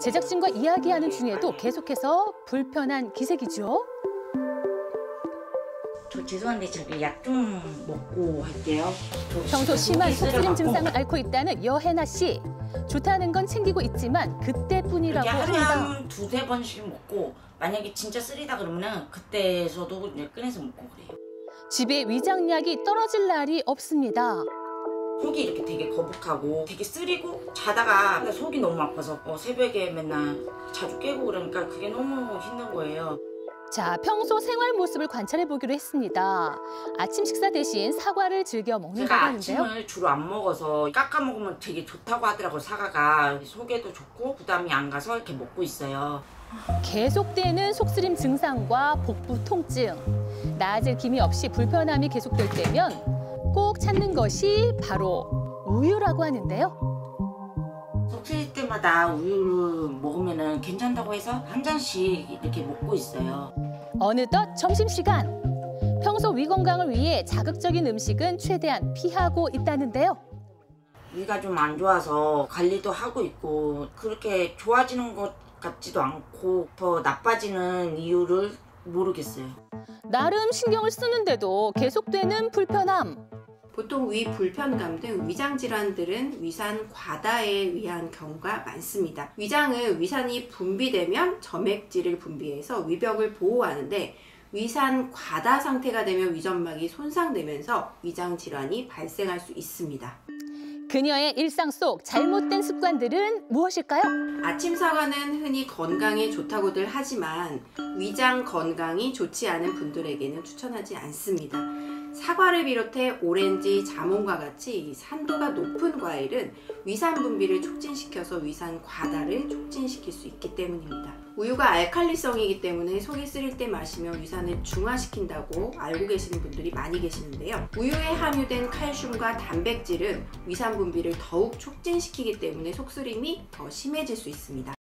제작진과 이야기하는 중에도 계속해서 불편한 기색이죠. 저 죄송한데 저기 약 좀 먹고 할게요. 저 평소 심한 속쓰림 증상을 앓고 있다는 여혜나 씨. 좋다는 건 챙기고 있지만 그때뿐이라고 하루에. 한 두세 번씩 먹고 만약에 진짜 쓰리다 그러면은 그때서도 이제 꺼내서 먹고 그래요. 집에 위장약이 떨어질 날이 없습니다. 속이 이렇게 되게 거북하고 되게 쓰리고 자다가 속이 너무 아파서 어, 새벽에 맨날 자주 깨고 그러니까 그게 너무 힘든 거예요. 자, 평소 생활 모습을 관찰해 보기로 했습니다. 아침 식사 대신 사과를 즐겨 먹는다고 제가 하는데요. 아침을 주로 안 먹어서 깎아 먹으면 되게 좋다고 하더라고요 사과가 속에도 좋고 부담이 안 가서 이렇게 먹고 있어요. 계속되는 속쓰림 증상과 복부 통증, 나아질 기미 없이 불편함이 계속될 때면 꼭 찾는 것이 바로 우유라고 하는데요. 속쓰릴 때마다 우유를 먹으면 괜찮다고 해서 한 잔씩 이렇게 먹고 있어요. 어느덧 점심시간. 평소 위 건강을 위해 자극적인 음식은 최대한 피하고 있다는데요. 위가 좀 안 좋아서 관리도 하고 있고 그렇게 좋아지는 것 같지도 않고 더 나빠지는 이유를 모르겠어요. 나름 신경을 쓰는데도 계속되는 불편함. 보통 위 불편감 등 위장 질환들은 위산 과다에 의한 경우가 많습니다. 위장은 위산이 분비되면 점액질을 분비해서 위벽을 보호하는데 위산 과다 상태가 되면 위점막이 손상되면서 위장 질환이 발생할 수 있습니다. 그녀의 일상 속 잘못된 습관들은 무엇일까요? 아침 사과는 흔히 건강에 좋다고들 하지만 위장 건강이 좋지 않은 분들에게는 추천하지 않습니다. 사과를 비롯해 오렌지, 자몽과 같이 산도가 높은 과일은 위산 분비를 촉진시켜서 위산 과다를 촉진시킬 수 있기 때문입니다. 우유가 알칼리성이기 때문에 속이 쓰릴 때 마시면 위산을 중화시킨다고 알고 계시는 분들이 많이 계시는데요. 우유에 함유된 칼슘과 단백질은 위산 분비를 더욱 촉진시키기 때문에 속쓰림이 더 심해질 수 있습니다.